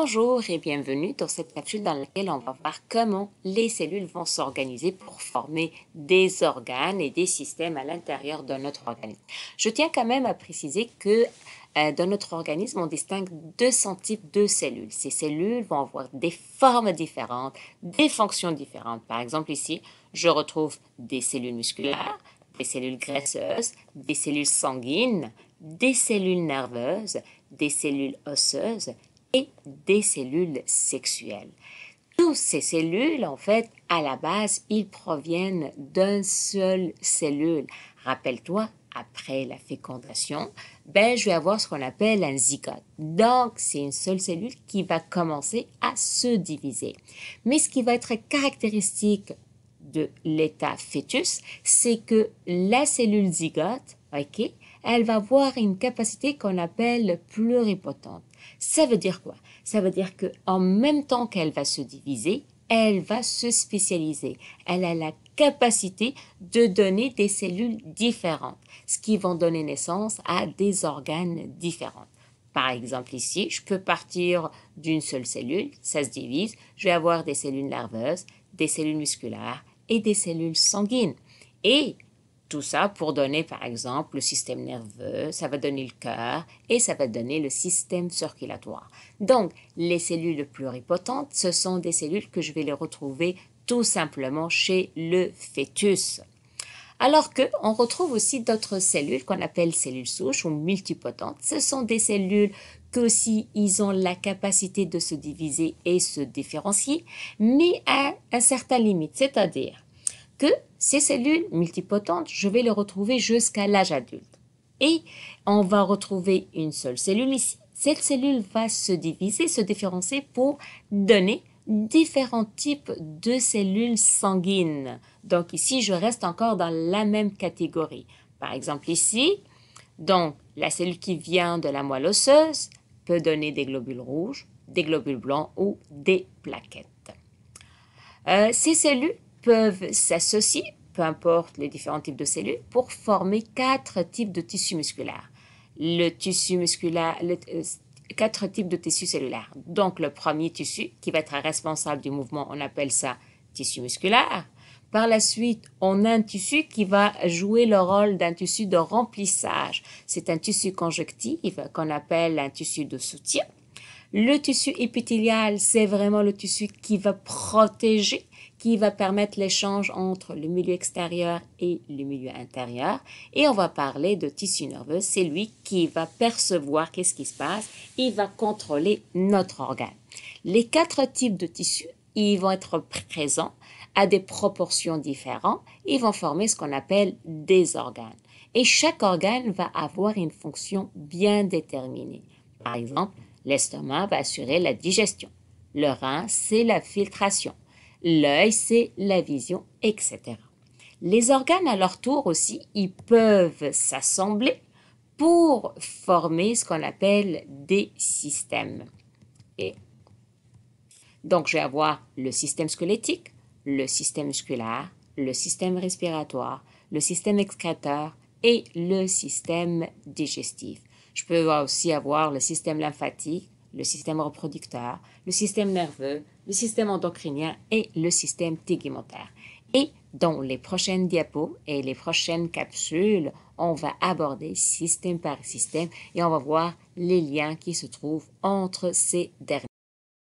Bonjour et bienvenue dans cette capsule dans laquelle on va voir comment les cellules vont s'organiser pour former des organes et des systèmes à l'intérieur de notre organisme. Je tiens quand même à préciser que euh, dans notre organisme, on distingue 200 types de cellules. Ces cellules vont avoir des formes différentes, des fonctions différentes. Par exemple, ici, je retrouve des cellules musculaires, des cellules graisseuses, des cellules sanguines, des cellules nerveuses, des cellules osseuses des cellules sexuelles. Toutes ces cellules, en fait, à la base, ils proviennent d'une seule cellule. Rappelle-toi, après la fécondation, ben, je vais avoir ce qu'on appelle un zygote. Donc, c'est une seule cellule qui va commencer à se diviser. Mais ce qui va être caractéristique de l'état fœtus, c'est que la cellule zygote, ok, elle va avoir une capacité qu'on appelle pluripotente. Ça veut dire quoi? Ça veut dire que en même temps qu'elle va se diviser, elle va se spécialiser. Elle a la capacité de donner des cellules différentes, ce qui vont donner naissance à des organes différents. Par exemple, ici, je peux partir d'une seule cellule, ça se divise, je vais avoir des cellules nerveuses, des cellules musculaires et des cellules sanguines. Et tout ça pour donner, par exemple, le système nerveux, ça va donner le cœur et ça va donner le système circulatoire. Donc, les cellules pluripotentes, ce sont des cellules que je vais les retrouver tout simplement chez le fœtus. Alors que on retrouve aussi d'autres cellules qu'on appelle cellules souches ou multipotentes. Ce sont des cellules que aussi ils ont la capacité de se diviser et se différencier, mais à un certain limite, c'est-à-dire que ces cellules multipotentes, je vais les retrouver jusqu'à l'âge adulte. Et on va retrouver une seule cellule ici. Cette cellule va se diviser, se différencier pour donner différents types de cellules sanguines. Donc ici, je reste encore dans la même catégorie. Par exemple ici, donc la cellule qui vient de la moelle osseuse peut donner des globules rouges, des globules blancs ou des plaquettes. Euh, ces cellules peuvent s'associer, peu importe les différents types de cellules, pour former quatre types de tissus musculaires. Le tissu musculaire, euh, quatre types de tissus cellulaires. Donc, le premier tissu qui va être responsable du mouvement, on appelle ça tissu musculaire. Par la suite, on a un tissu qui va jouer le rôle d'un tissu de remplissage. C'est un tissu conjonctif qu'on appelle un tissu de soutien. Le tissu épithélial, c'est vraiment le tissu qui va protéger qui va permettre l'échange entre le milieu extérieur et le milieu intérieur. Et on va parler de tissu nerveux. C'est lui qui va percevoir qu'est-ce qui se passe. Il va contrôler notre organe. Les quatre types de tissus, ils vont être présents à des proportions différentes. Ils vont former ce qu'on appelle des organes. Et chaque organe va avoir une fonction bien déterminée. Par exemple, l'estomac va assurer la digestion. Le rein, c'est la filtration. L'œil, c'est la vision, etc. Les organes, à leur tour aussi, ils peuvent s'assembler pour former ce qu'on appelle des systèmes. Et donc, je vais avoir le système squelettique, le système musculaire, le système respiratoire, le système excréteur et le système digestif. Je peux aussi avoir le système lymphatique, le système reproducteur, le système nerveux, le système endocrinien et le système tegumentaire. Et dans les prochaines diapos et les prochaines capsules, on va aborder système par système et on va voir les liens qui se trouvent entre ces derniers.